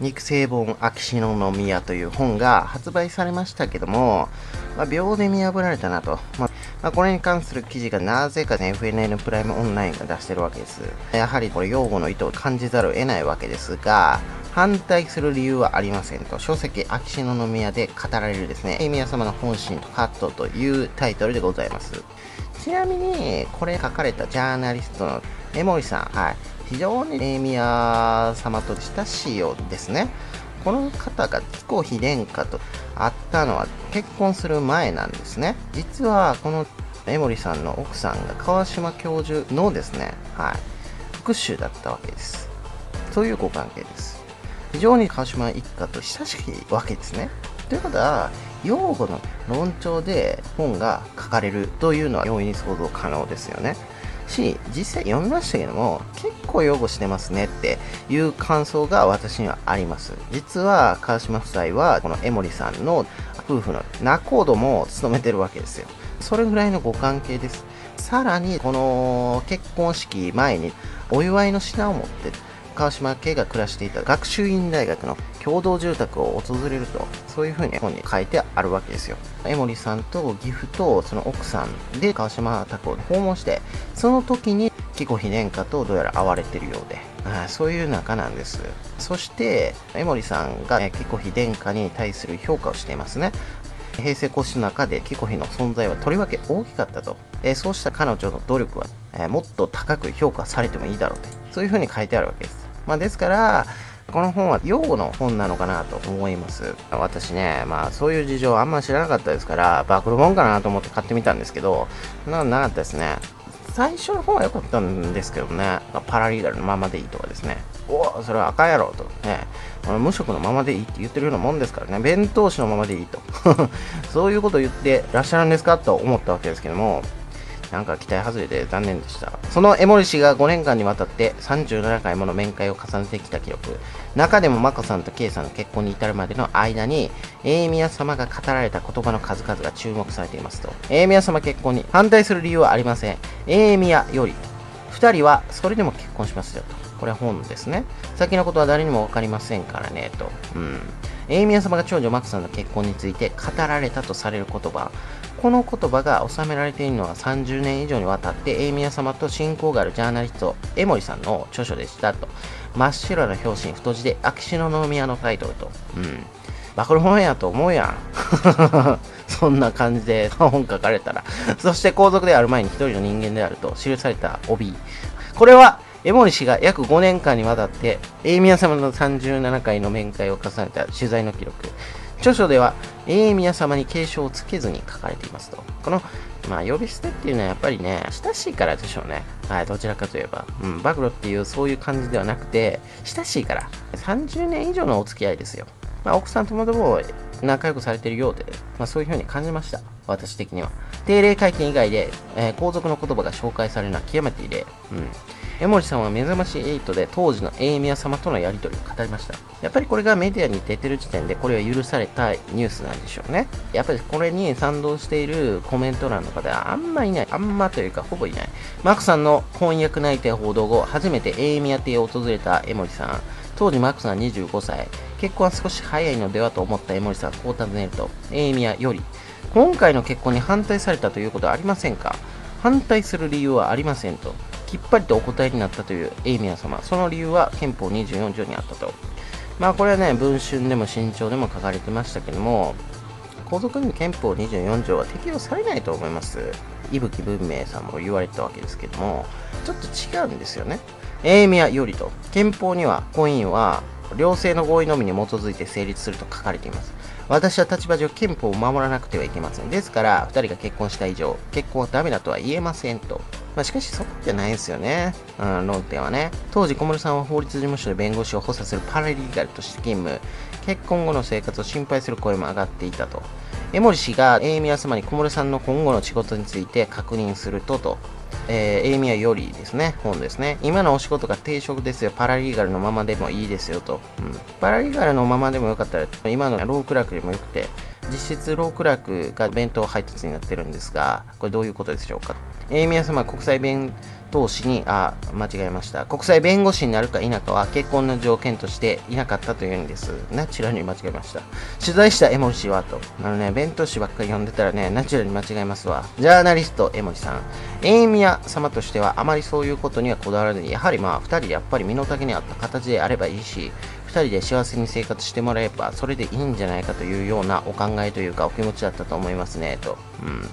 肉声本秋篠宮という本が発売されましたけども、まあ、秒で見破られたなと。まあまあ、これに関する記事がなぜか、ね、FNN プライムオンラインが出してるわけです。やはりこれ用語の意図を感じざるを得ないわけですが、反対する理由はありませんと、書籍秋篠宮で語られるですね、宮様の本心と葛藤というタイトルでございます。ちなみに、これ書かれたジャーナリストの江森さん、はい、非常にエイミヤ様と親しいようですね。この方が紀子妃殿下と会ったのは結婚する前なんですね。実はこの江森さんの奥さんが川島教授のですね、はい、復讐だったわけです。そういうご関係です。非常に川島一家と親しいわけですね。ということは、用語の論調で本が書かれるというのは容易に想像可能ですよね。し、実際読みましたけども、結構擁護してますねっていう感想が私にはあります。実は川島夫妻は、この江森さんの夫婦の仲人も務めてるわけですよ。それぐらいのご関係です。さらに、この結婚式前にお祝いの品を持って川島家が暮らしていた学習院大学の共同住宅を訪れると、そういうふうに本に書いてあるわけですよ。江森さんと岐阜とその奥さんで川島宅を訪問して、その時に紀子妃殿下とどうやら会われてるようで、あそういう仲なんです。そして、江森さんが紀子妃殿下に対する評価をしていますね。平成皇室の中で紀子妃の存在はとりわけ大きかったと。えそうした彼女の努力は、えもっと高く評価されてもいいだろうと。そういうふうに書いてあるわけです。まあ、ですから、この本は用語の本なのかなと思います。私ね、まあそういう事情あんま知らなかったですから、暴露本かなと思って買ってみたんですけど、ななかったですね。最初の方は良かったんですけどね、パラリーガルのままでいいとかですね、おお、それは赤やろとね、無職のままでいいって言ってるようなもんですからね、弁当紙のままでいいと。そういうことを言ってらっしゃるんですかと思ったわけですけども、なんか期待外れで残念でした。その江森氏が5年間にわたって37回もの面会を重ねてきた記録。中でも眞子さんと圭さんの結婚に至るまでの間に、エイミヤ様が語られた言葉の数々が注目されていますと。エイミヤ様結婚に反対する理由はありません。エイミヤより、2人はそれでも結婚しますよと。これ本ですね。先のことは誰にもわかりませんからね、と。うん。エイミヤ様が長女マクさんの結婚について語られたとされる言葉。この言葉が収められているのは30年以上にわたってエイミヤ様と親交があるジャーナリスト江森さんの著書でしたと。真っ白な表紙に太字で秋篠宮のタイトルと。うん。暴露本やと思うやん。そんな感じで本書かれたら。そして皇族である前に一人の人間であると記された帯。これは江森氏が約5年間にわたって、エイミヤ様の37回の面会を重ねた取材の記録。著書では、エイミヤ様に継承をつけずに書かれていますと。この、まあ、呼び捨てっていうのはやっぱりね、親しいからでしょうね。はい、どちらかといえば。うん、暴露っていうそういう感じではなくて、親しいから。30年以上のお付き合いですよ。まあ、奥さんともども仲良くされてるようで、まあ、そういう風に感じました。私的には。定例会見以外で、えー、皇族の言葉が紹介されるのは極めて異例。うん。江森さんは目覚まし8で当時のエイミヤ様とのやり取りを語りました。やっぱりこれがメディアに出てる時点でこれは許されたニュースなんでしょうね。やっぱりこれに賛同しているコメント欄の方はあんまいない。あんまというかほぼいない。マクさんの婚約内定報道後、初めてエイミヤ邸を訪れた江森さん。当時マクさんは25歳。結婚は少し早いのではと思った江森さんこう尋ねると、エイミヤより、今回の結婚に反対されたということはありませんか？反対する理由はありませんと。きっぱりとお答えになったというエイミヤ様。その理由は憲法24条にあったと。まあこれはね、文春でも新潮でも書かれてましたけども、皇族に憲法24条は適用されないと思います。伊吹文明さんも言われたわけですけども、ちょっと違うんですよね。エイミヤよりと、憲法には婚姻は両性の合意のみに基づいて成立すると書かれています。私は立場上憲法を守らなくてはいけません。ですから、2人が結婚した以上、結婚はダメだとは言えませんと。まあ、しかしそこじゃないんですよね。うん、論点はね。当時小室さんは法律事務所で弁護士を補佐するパラリーガルとして勤務。結婚後の生活を心配する声も上がっていたと。江森氏がエイミヤ様に小室さんの今後の仕事について確認するとと、えー、エイミヤよりですね、本ですね。今のお仕事が定職ですよ。パラリーガルのままでもいいですよと。うん、パラリーガルのままでもよかったら、今のロークラークでもよくて、実質ロークラークが弁当配達になってるんですが、これどういうことでしょうか。えー、皆様、国際弁当士に、あ、間違えました。国際弁護士になるか否かは結婚の条件としていなかったというんです。ナチュラルに間違えました。取材した江森氏はと。あのね、弁当士ばっかり読んでたらね、ナチュラルに間違えますわ。ジャーナリスト江森さん。エイミヤ様としてはあまりそういうことにはこだわらずに、やはりまあ、2人やっぱり身の丈に合った形であればいいし、2人で幸せに生活してもらえばそれでいいんじゃないかというようなお考えというかお気持ちだったと思いますねと。うん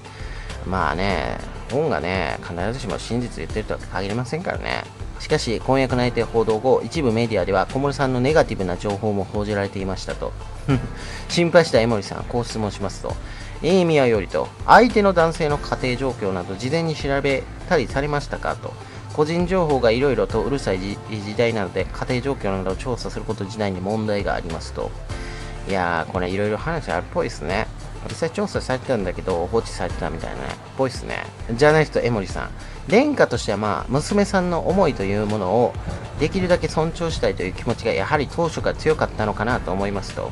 まあね、本がね、必ずしも真実言ってるとは限りませんからね。しかし、婚約内定報道後、一部メディアでは小森さんのネガティブな情報も報じられていましたと。心配した江森さん、こう質問しますと、エイミアよりと、相手の男性の家庭状況など事前に調べたりされましたか？と。個人情報がいろいろとうるさい時代なので、家庭状況などを調査すること自体に問題がありますと。いやー、これいろいろ話あるっぽいですね。実際調査されてたんだけど、放置されてたみたいなねっ、ぽいっすね。ジャーナリスト江森さん。殿下としてはまあ、娘さんの思いというものを、できるだけ尊重したいという気持ちがやはり当初から強かったのかなと思いますと。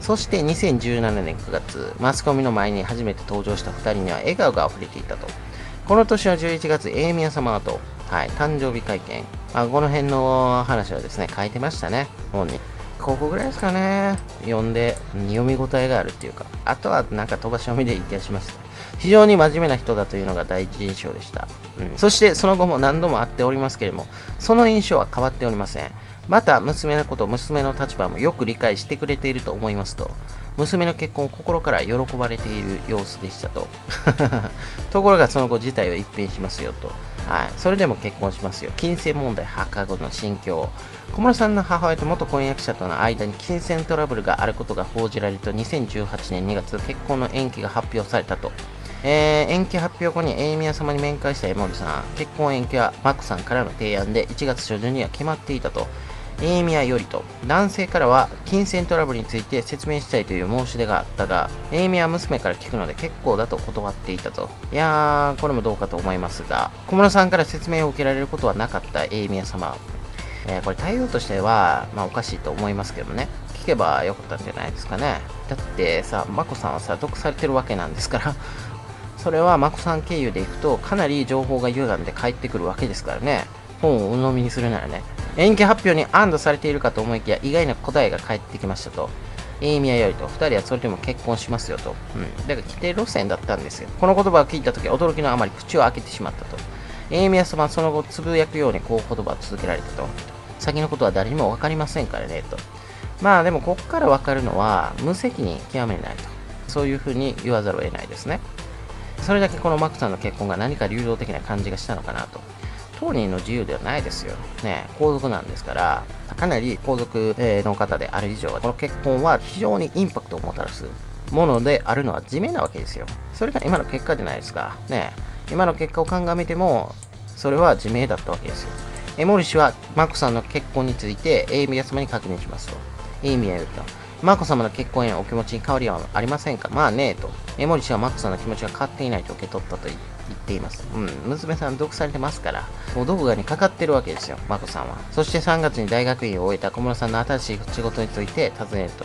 そして2017年9月、マスコミの前に初めて登場した2人には笑顔が溢れていたと。この年の11月、エイミヤ様と、はい、誕生日会見。まあ、この辺の話はですね、書いてましたね、本に。ここぐらいですかね。読んで、読み応えがあるっていうか、あとはなんか飛ばし読みでいい気がします。非常に真面目な人だというのが第一印象でした。うん、そしてその後も何度も会っておりますけれども、その印象は変わっておりません。また、娘のこと、娘の立場もよく理解してくれていると思いますと、娘の結婚を心から喜ばれている様子でしたと。ところがその後事態は一変しますよと。はい。それでも結婚しますよ。金銭問題発覚後の心境。小室さんの母親と元婚約者との間に金銭トラブルがあることが報じられると2018年2月結婚の延期が発表されたと。えー、延期発表後にエイミヤ様に面会した江森さん、結婚延期はマックさんからの提案で1月初旬には決まっていたと。エイミヤよりと、男性からは金銭トラブルについて説明したいという申し出があったが、エイミヤは娘から聞くので結構だと断っていたと。いやー、これもどうかと思いますが、小室さんから説明を受けられることはなかったエイミヤ様。えー、これ対応としては、まあ、おかしいと思いますけどね。聞けばよかったんじゃないですかね。だってさ、眞子さんはさ、毒されてるわけなんですから それは眞子さん経由で行くと、かなり情報が歪んで返ってくるわけですからね。本を鵜呑みにするならね。延期発表に安堵されているかと思いきや、意外な答えが返ってきましたと。エイミヤよりと、2人はそれでも結婚しますよと。うん。だから規定路線だったんですよ。この言葉を聞いたとき、驚きのあまり口を開けてしまったと。エイミヤ様はその後つぶやくようにこう言葉を続けられたと。先のことは誰にも分かりませんからね、と。まあでも、ここから分かるのは、無責任極めないと。そういうふうに言わざるを得ないですね。それだけこのマクさんの結婚が何か流動的な感じがしたのかなと。当人の自由ではないですよ。ね、皇族なんですから、かなり皇族の方である以上、この結婚は非常にインパクトをもたらすものであるのは地面なわけですよ。それが今の結果じゃないですか。ね、今の結果を鑑みても、それは自明だったわけですよ。エモリ氏はマコさんの結婚についてエイミヤ様に確認しますと。エイミヤよりと。マコ様の結婚へお気持ちに変わりはありませんか？まあねえと。エモリ氏はマコさんの気持ちが変わっていないと受け取ったと言っています。うん、娘さん毒されてますから、もう毒牙にかかってるわけですよ、マコさんは。そして3月に大学院を終えた小室さんの新しい仕事について尋ねると。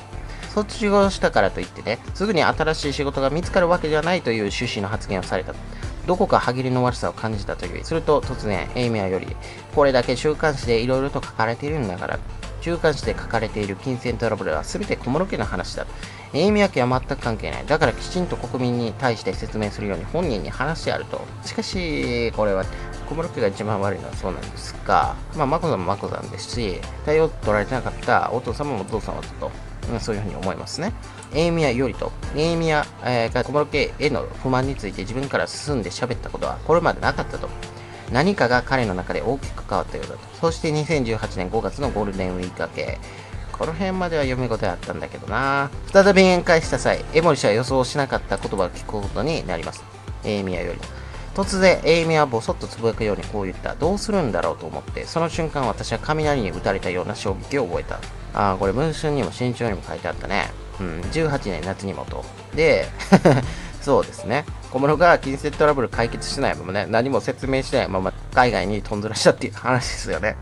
卒業したからといってね、すぐに新しい仕事が見つかるわけではないという趣旨の発言をされた。どこか歯切れの悪さを感じたという。すると突然、エイミアより、これだけ週刊誌でいろいろと書かれているんだから、週刊誌で書かれている金銭トラブルは全て小室家の話だ。エイミア家は全く関係ない。だからきちんと国民に対して説明するように本人に話してあると。しかし、これは小室家が一番悪いのはそうなんですが、まあ、マコさんもマコさんですし、対応取られてなかったお父様もお父様だと。そういうふうに思いますね。エイミアよりと、エイミア、え、小室家への不満について自分から進んで喋ったことはこれまでなかったと。何かが彼の中で大きく変わったようだと。そして2018年5月のゴールデンウィーク明け、この辺までは読み応えあったんだけどな。再び宴会した際、エモリ氏は予想しなかった言葉を聞くことになります。エイミアより。突然、エイミアはボソッとつぶやくようにこう言った。どうするんだろうと思って、その瞬間私は雷に打たれたような衝撃を覚えた。ああ、これ文春にも新潮にも書いてあったね。うん、18年夏にもと。で、そうですね。小室が金銭トラブル解決しないままね、何も説明しないまま海外に飛んずらしたっていう話ですよね。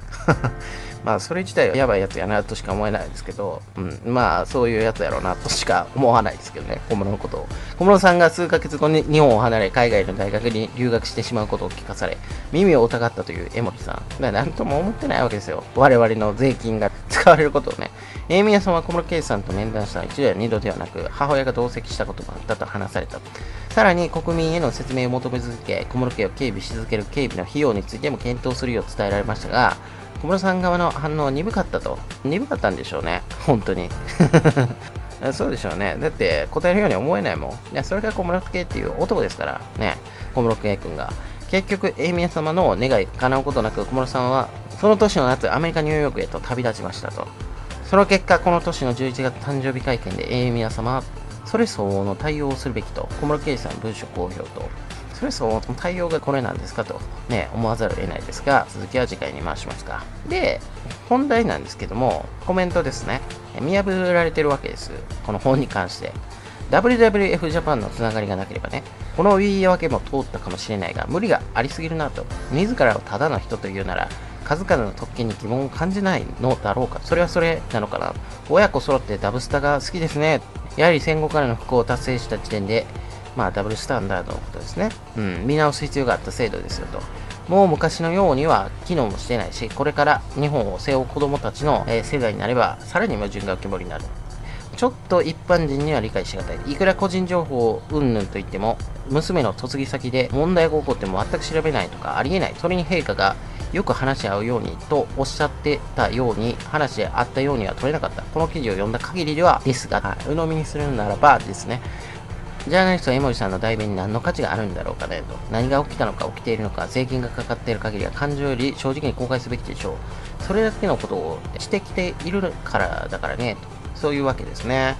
まあそれ自体はやばいやつやなとしか思えないですけど、うん、まあそういうやつやろうなとしか思わないですけどね、小室のことを。小室さんが数ヶ月後に日本を離れ、海外の大学に留学してしまうことを聞かされ、耳を疑ったという江森さん。だから何とも思ってないわけですよ。我々の税金が使われることをね。エイミヤさんは小室圭さんと面談した一度や二度ではなく、母親が同席したこともあったと話された。さらに国民への説明を求め続け、小室家を警備し続ける警備の費用についても検討するよう伝えられましたが、小室さん側の反応は鈍かったと。鈍かったんでしょうね。本当に。そうでしょうね。だって答えるように思えないもん。いや、それが小室圭っていう男ですから、ね。小室圭君が。結局、エイミヤ様の願い叶うことなく、小室さんはその年の夏、アメリカ・ニューヨークへと旅立ちましたと。その結果、この年の11月誕生日会見でエイミヤ様は、それ相応の対応をするべきと、小室圭さん文書公表と、それ相対応がこれなんですかと、ね、思わざるを得ないですが、続きは次回に回しますか。で、本題なんですけども、コメントですね。見破られてるわけです。この本に関して。WWF ジャパンのつながりがなければね、この言い訳も通ったかもしれないが、無理がありすぎるなと。自らをただの人というなら、数々の特権に疑問を感じないのだろうか。それはそれなのかな。親子揃ってダブスタが好きですね。やはり戦後からの復興を達成した時点で、まあダブルスタンダードのことですね。うん、見直す必要があった制度ですよと。もう昔のようには機能もしてないし、これから日本を背負う子供たちの、世代になれば、さらに矛盾が浮き彫りになる。ちょっと一般人には理解しがたい。いくら個人情報を云々と言っても、娘の嫁ぎ先で問題が起こっても全く調べないとかありえない。それに陛下がよく話し合うようにとおっしゃってたように、話し合ったようには取れなかった。この記事を読んだ限りでは、ですが、鵜呑みにするならばですね、ジャーナリストは江森さんの代弁に何の価値があるんだろうかねと。何が起きたのか起きているのか、税金がかかっている限りは感情より正直に公開すべきでしょう。それだけのことをしてきているからだからね、と。そういうわけですね。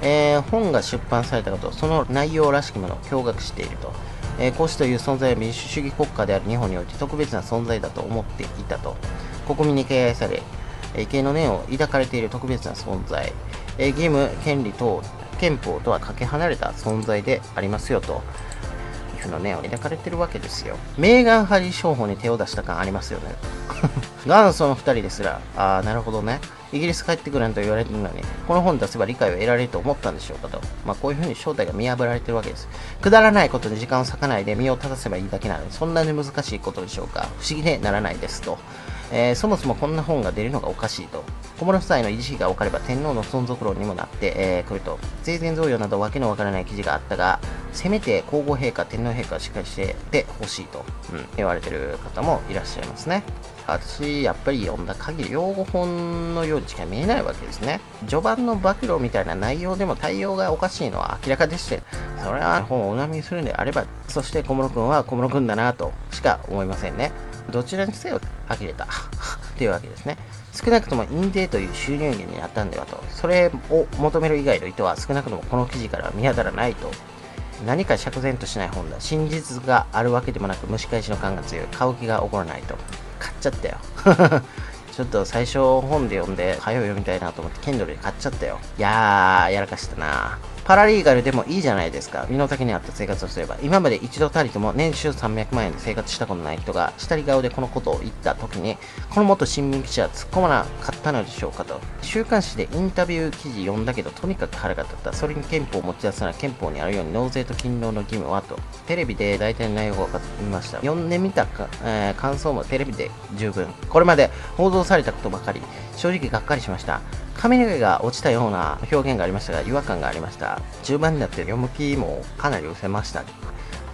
えー、本が出版されたこと、その内容らしきものを驚愕していると。えー、皇室という存在は民主主義国家である日本において特別な存在だと思っていたと。国民に敬愛され、えー、敬の念を抱かれている特別な存在、えー、義務、権利等、憲法とはかけ離れた存在でありますよと。いうの念を抱かれてるわけですよ。メーガン・ハリ商法に手を出した感ありますよね。元祖の2人ですら、ああ、なるほどね。イギリス帰ってくれんと言われてるのに、この本出せば理解を得られると思ったんでしょうかと。まあ、こういうふうに正体が見破られてるわけです。くだらないことに時間を割かないで身を正せばいいだけなのに、そんなに難しいことでしょうか。不思議でならないですと。えー、そもそもこんな本が出るのがおかしいと。小室夫妻の維持費が分かれば天皇の存続論にもなってく、えー、ると。税前贈与などわけのわからない記事があったが、せめて皇后陛下、天皇陛下をしっかりしててほしいと、うん、言われてる方もいらっしゃいますね。私、やっぱり読んだ限り、用語本のようにしか見えないわけですね。序盤の暴露みたいな内容でも対応がおかしいのは明らかでして、それは本をおみにするんであれば、そして小室君は小室君だなとしか思いませんね。どちらにせよ、呆れた。っていうわけですね。少なくとも印税という収入源になったんではと。それを求める以外の意図は少なくともこの記事からは見当たらないと。何か釈然としない本だ。真実があるわけでもなく蒸し返しの感が強い。買う気が起こらないと。買っちゃったよ。ちょっと最初本で読んで、早う読みたいなと思って、Kindle で買っちゃったよ。いやー、やらかしたなパラリーガルでもいいじゃないですか。身の丈に合った生活をすれば。今まで一度たりとも年収300万円で生活したことない人が、下り顔でこのことを言った時に、この元新聞記者は突っ込まなかったのでしょうかと。週刊誌でインタビュー記事読んだけど、とにかく腹が立った。それに憲法を持ち出すなら憲法にあるように納税と勤労の義務はと。テレビで大体内容が分かりました。読んでみたか、えー、感想もテレビで十分。これまで報道されたことばかり、正直がっかりしました。髪の毛が落ちたような表現がありましたが、違和感がありました。中盤になって読む気もかなり失せました。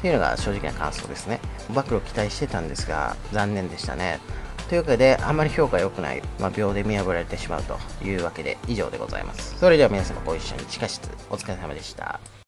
というのが正直な感想ですね。暴露期待してたんですが、残念でしたね。というわけで、あまり評価良くない、まあ、秒で見破られてしまうというわけで、以上でございます。それでは皆様ご一緒に地下室、お疲れ様でした。